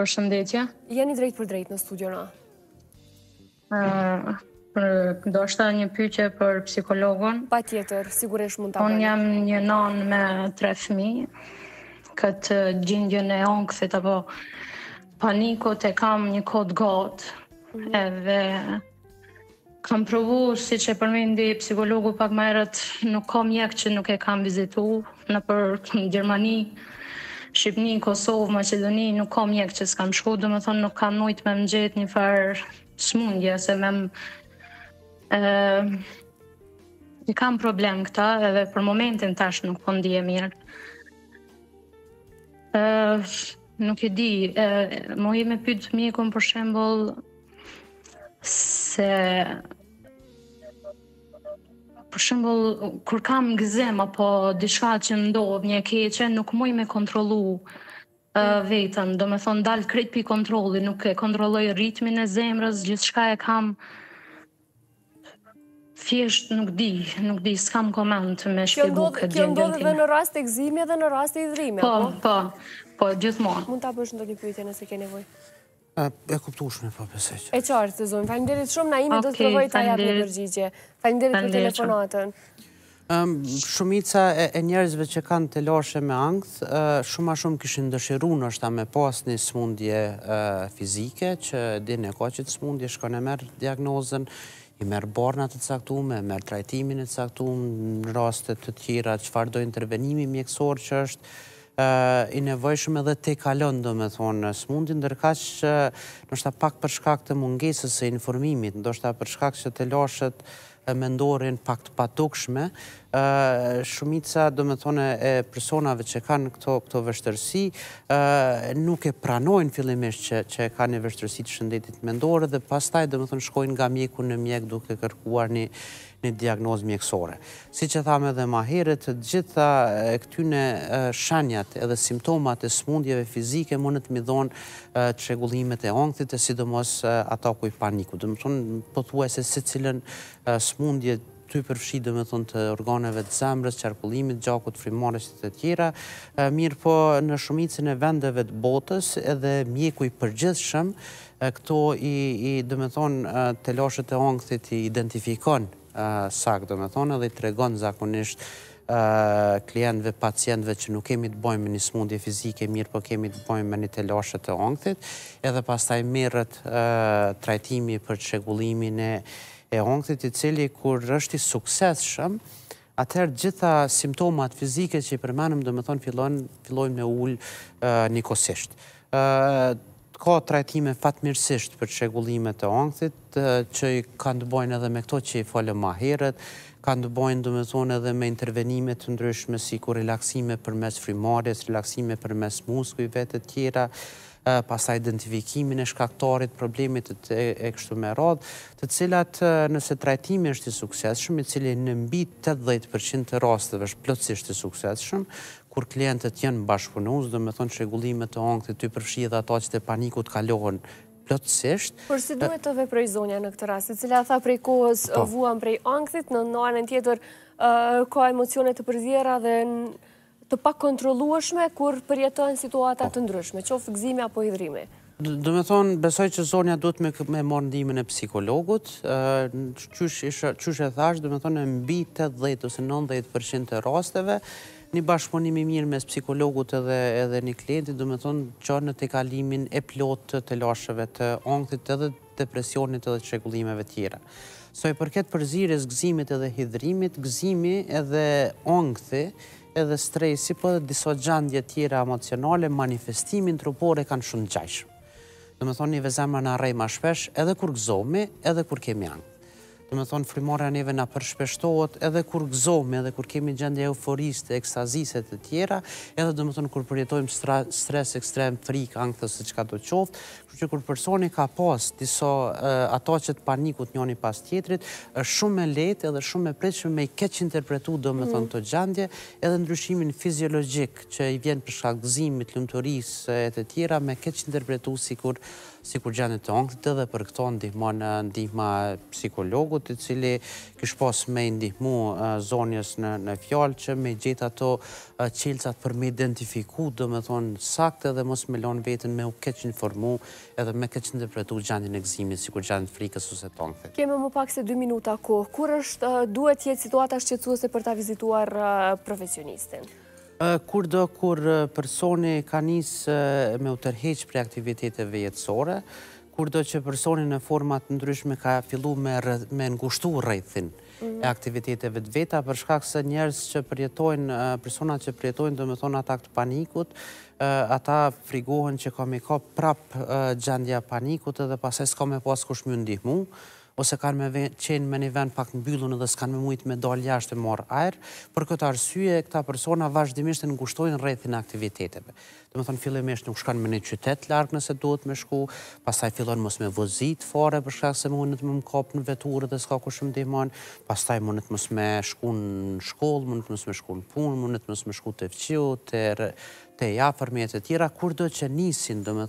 Përshëndetje. Jeni drejtpërdrejt në studion tonë. Ëh, doshta një pyetje për psikologun. Patjetër, sigurisht mund ta bëni. Unë jam një non me tre fëmijë. Këtë gjendjen e ankthit apo panikut e kam një kohë të gjatë. Mm -hmm. Edhe Kam provu siç e përmendi psikologu pak më herët, nuk ka mjek që nuk e kam vizitu nëpër Gjermani, Shqipni, Kosovë, Maqedoni, nuk ka mjek që s'kam shku, domethënë nuk kam mujt me më gjet një far smundje ose me më e kam problem këta edhe për momentin tash nuk po ndihem mirë. Ë nuk e di, ë, mujni me pyet mjekun për shembull, se për shembull kur kam gëzim apo diçka që ndodh një e keqe, nuk muj me kontrollu uh, veten, domethënë dal krejt prej kontrollit, nuk e kontrolloj ritmin e zemrës, gjithçka e kam thjesht nuk di, nuk di, s'kam koment me shpjegu këtë gjendje. Kjo ndodh edhe në raste gëzimi edhe në raste hidhërimi, po, apo? Po, po, gjithmonë. Mund ta bësh ndonjë pyetje nëse ke nevojë. E kuptushme, po pëse që. E qartë, zonjë. Faleminderit shumë, Naimi do të provojë ta japë një përgjigje. Faleminderit për telefonatën. Shumica e njerëzve që kanë telashe me ankth, shumë ma shumë kishin dëshiru ndoshta me pas një smundje fizike, që e din e ka qët smundje, shkon e merr diagnozën, i merr barnat e caktume, e merr trajtimin e caktum, në raste të tjera, çfarëdo intervenimi mjekësor që është, i nevojshëm edhe e tejkalon domethënë sëmundjen, ndërkaq që ndoshta pak për shkak të mungesës së informimit, ndoshta për shkak që telashet mendore janë pak të padukshme, shumica domethënë e personave që kanë këto këto vështirësi nuk e pranojnë fillimisht që që e kanë një vështirësi të shëndetit mendor dhe pastaj domethënë shkojnë nga mjeku në mjek duke kërkuar një një diagnozë mjekësore. Siç e thamë edhe më herët, të gjitha këto shenjat edhe simptomat e sëmundjeve fizike munden me i dhonë çrregullimet e ankthit e sidomos ataku i panikut. Domethënë pothuajse secilën sëmundje tu përfshi domethënë të organeve të zemrës, qarkullimit të gjakut, frymëmarrjes e të tjera, mirëpo në shumicën e vendeve të botës edhe mjeku i përgjithshëm E këto i i domethënë telashet e ankthit i identifikon saktë domethënë edhe i tregon zakonisht klientëve, pacientëve që nuk kemi të bëjmë me një sëmundje fizike mirëpo kemi të bëjmë me një telashe të ankthit edhe pastaj merret trajtimi për çrregullimin e e ankthit i cili kur është i suksesshëm atëherë të gjitha simptomat fizike që i përmenëm, domethënë fillojnë, fillojnë me u ulë nikohsisht. Ka trajtime fatmirësisht për çrregullime të ankthit, që i kanë të bojnë edhe me këto që i folëm ma herët, kanë të bojnë, domethënë, edhe me intervenime të ndryshme, sikur relaksime përmes frymarrjes, relaksime përmes muskujve e të tjera, pastaj identifikimin e shkaktarit të problemit e kështu me radhë, të cilat nëse trajtimi është i suksesshëm, i cili në mbi tetëdhjetë për qind të rasteve është plotësisht i suksesshëm, kur klientët janë bashkëpunues, domethënë çrregullime të ankthit tuj përfshi edhe ataqet e panikut kalohen plotësisht. Por si duhet të veprojë zonja në këtë rast, e cila tha prej kohës vuan prej ankthit, në anën tjetër ka emocione të përziera dhe të pakontrollueshme kur përjeton situata të ndryshme, qoftë gëzimi apo hidhrimi. Domethënë, besoj që zonja duhet me, me marrë ndihmën e psikologut, qysh, qysh e thashë, domethënë, në mbi 80 ose 90% të rasteve, një bashkëpunim i mirë mes psikologut edhe, edhe një klientit, domethënë, çon në tejkalimin e plotë të, telasheve të ankthit edhe depresionit edhe çrregullimeve tjera. Sa i përket përzirjes, gëzimit edhe hidhrimit, gëzimi edhe ankthi, edhe stresi, po edhe disa gjendje tjera emocionale, manifestimin trupor e kanë shumë t'ngjajshëm. Domethënë neve zemra na rreh ma shpesh edhe kur gëzohmi, edhe kur kemi ankth. Domethënë frymarrja neve na përshpeshtohet edhe kur gëzohemi, edhe kur kemi gjendje t'euforisë, të ekstazisë e të tjera, edhe domethënë kur përjetojmë stres ekstrem, frikë, ankth e çkado qoftë, kështu që kur personi ka pas disa ataqe të panikut njëri pas tjetrit, është shumë e lehtë edhe shumë e pritshme me i keqinterpretu domethënë këto gjendje, edhe ndryshimin fiziologjik që i vjen për shkak t'gëzimit, lumturisë e të tjera me e keqinterpretu sikur Sikur gjendje të ankthit edhe për këto ndihmon ndihma e psikologut i cili kish pas me i ndihmu zonjës në fjalë që me gjetë ato çelësat për me identifiku domethënë saktë edhe mos me lanë veten me u keqinformu edhe me keqinterpretu gjendjen e gëzimit sikur gjendjen e frikës ose të ankthit. Kemi më pak se dy minuta kohë. Kur është duhet të jetë situata shqetësuese për ta vizituar profesionistin? Kurdo kur përsoni ka nis me u tërheq prej aktiviteteve jetësore, kurdo që përsoni në forma të ndryshme ka fillu me ngushtu rrethin e aktiviteteve të veta, për shkak se njerëz që përjetojnë, persona që përjetojnë domethënë atak të panikut, ata frigohen që ka me i kap prap gjendja e panikut edhe pastaj s'ka me pas kush me ju ndihmu, ose kanë me qenë me një vend pak mbyllun edhe s'kanë me mujtë me dalë jashtë e me marrë ajër, për këtë arsye këta persona vazhdimisht e ngushtojnë rrethin e aktiviteteve. Domethënë fillimisht nuk shkon me një qytet larg nëse duhet me shku, pastaj fillon mos me vozitë fare për shkak se mundet me më kapë në veturë dhe s'ka kush më ndihmon, pastaj mundet mos me shku në shkollë, mundet mos me shku në punë, mundet mos me shku te fqiu, te i afërmi e të tjera, kurdo që nisin, domethënë.